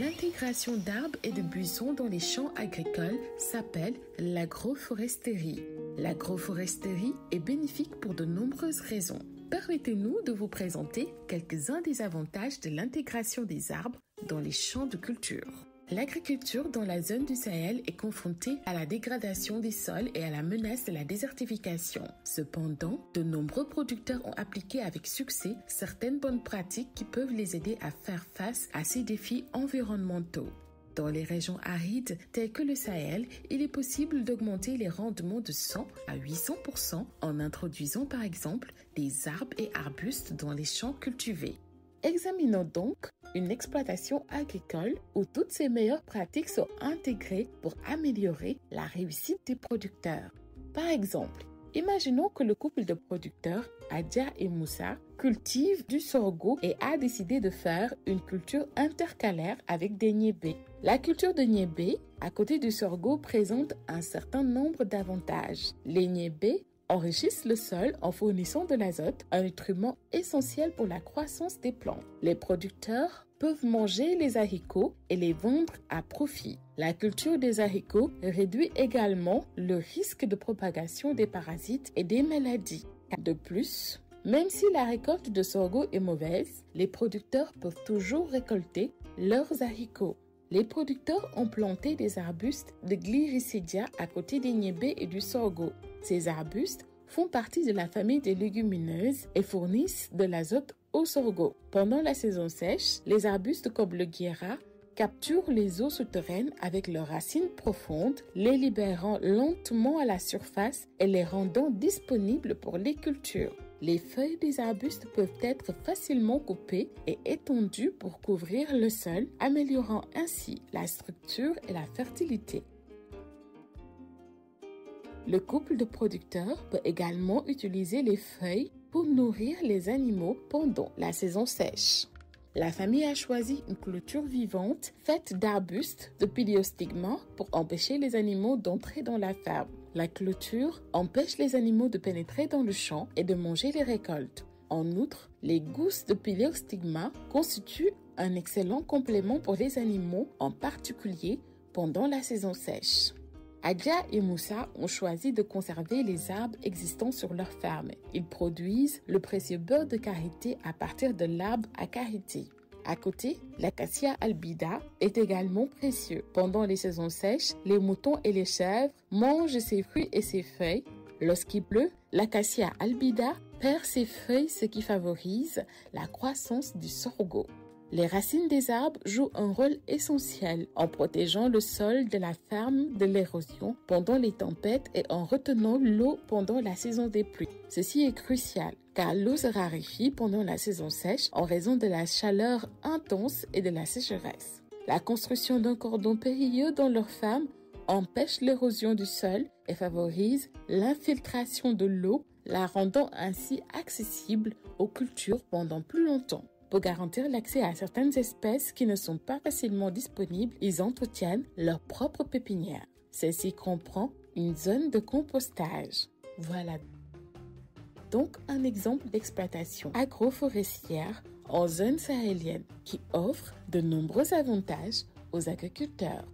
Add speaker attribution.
Speaker 1: L'intégration d'arbres et de buissons dans les champs agricoles s'appelle l'agroforesterie. L'agroforesterie est bénéfique pour de nombreuses raisons. Permettez-nous de vous présenter quelques-uns des avantages de l'intégration des arbres dans les champs de culture. L'agriculture dans la zone du Sahel est confrontée à la dégradation des sols et à la menace de la désertification. Cependant, de nombreux producteurs ont appliqué avec succès certaines bonnes pratiques qui peuvent les aider à faire face à ces défis environnementaux. Dans les régions arides telles que le Sahel, il est possible d'augmenter les rendements de 100 à 800% en introduisant par exemple des arbres et arbustes dans les champs cultivés. Examinons donc une exploitation agricole où toutes ces meilleures pratiques sont intégrées pour améliorer la réussite des producteurs. Par exemple, imaginons que le couple de producteurs, Adia et Moussa, cultive du sorgho et a décidé de faire une culture intercalaire avec des niébés. La culture de niébé, à côté du sorgho, présente un certain nombre d'avantages. Les niébés enrichissent le sol en fournissant de l'azote, un nutriment essentiel pour la croissance des plantes. Les producteurs peuvent manger les haricots et les vendre à profit. La culture des haricots réduit également le risque de propagation des parasites et des maladies. De plus, même si la récolte de sorgho est mauvaise, les producteurs peuvent toujours récolter leurs haricots. Les producteurs ont planté des arbustes de Gliricidia à côté des niébés et du sorgho. Ces arbustes font partie de la famille des légumineuses et fournissent de l'azote au sorgho. Pendant la saison sèche, les arbustes comme le guéra capturent les eaux souterraines avec leurs racines profondes, les libérant lentement à la surface et les rendant disponibles pour les cultures. Les feuilles des arbustes peuvent être facilement coupées et étendues pour couvrir le sol, améliorant ainsi la structure et la fertilité. Le couple de producteurs peut également utiliser les feuilles pour nourrir les animaux pendant la saison sèche. La famille a choisi une clôture vivante faite d'arbustes de Piliostigma pour empêcher les animaux d'entrer dans la ferme. La clôture empêche les animaux de pénétrer dans le champ et de manger les récoltes. En outre, les gousses de Piliostigma constituent un excellent complément pour les animaux, en particulier pendant la saison sèche. Adja et Moussa ont choisi de conserver les arbres existants sur leur ferme. Ils produisent le précieux beurre de karité à partir de l'arbre à karité. À côté, l'acacia albida est également précieux. Pendant les saisons sèches, les moutons et les chèvres mangent ses fruits et ses feuilles. Lorsqu'il pleut, l'acacia albida perd ses feuilles, ce qui favorise la croissance du sorgho. Les racines des arbres jouent un rôle essentiel en protégeant le sol de la ferme de l'érosion pendant les tempêtes et en retenant l'eau pendant la saison des pluies. Ceci est crucial car l'eau se raréfie pendant la saison sèche en raison de la chaleur intense et de la sécheresse. La construction d'un cordon périlleux dans leur ferme empêche l'érosion du sol et favorise l'infiltration de l'eau, la rendant ainsi accessible aux cultures pendant plus longtemps. Pour garantir l'accès à certaines espèces qui ne sont pas facilement disponibles, ils entretiennent leur propre pépinière. Celle-ci comprend une zone de compostage. Voilà donc un exemple d'exploitation agroforestière en zone sahélienne qui offre de nombreux avantages aux agriculteurs.